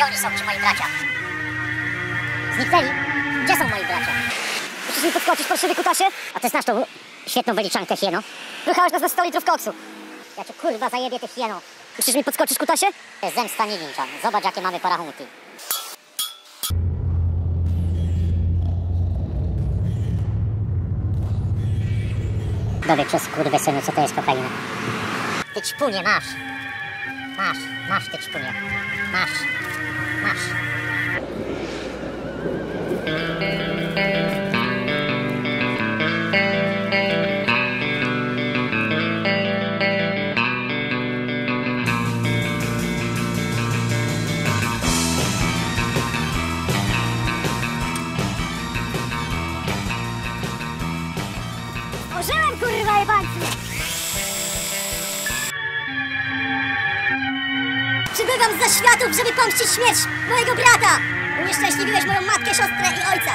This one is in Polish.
Gdzie oni są, ci moi bracia? Zniknęli? Gdzie są moi bracia? Musisz mi podskoczyć, porszywy kutasie? A ty znasz tą świetną wyliczankę, hieno? Wychałeś nas na 100 litrów koksu. Ja cię kurwa zajebie, ty hieno. Musisz mi podskoczyć, kutasie? To jest zemsta niewincza. Zobacz, jakie mamy porachunki. Dowiedz się, skurwysynu, co to jest kokaina. Ty ćpunie, masz. Masz, masz ty ćpunie. Masz, masz. Przybywam za światów, żeby pomścić śmierć mojego brata! Unieszczęśliwiłeś moją matkę, siostrę i ojca!